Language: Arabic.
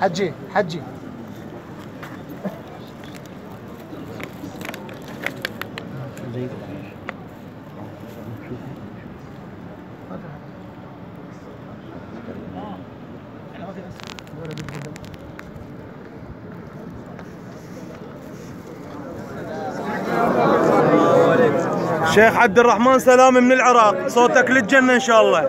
حجي حجي. شيخ عبد الرحمن سلام من العراق. صوتك للجنة إن شاء الله.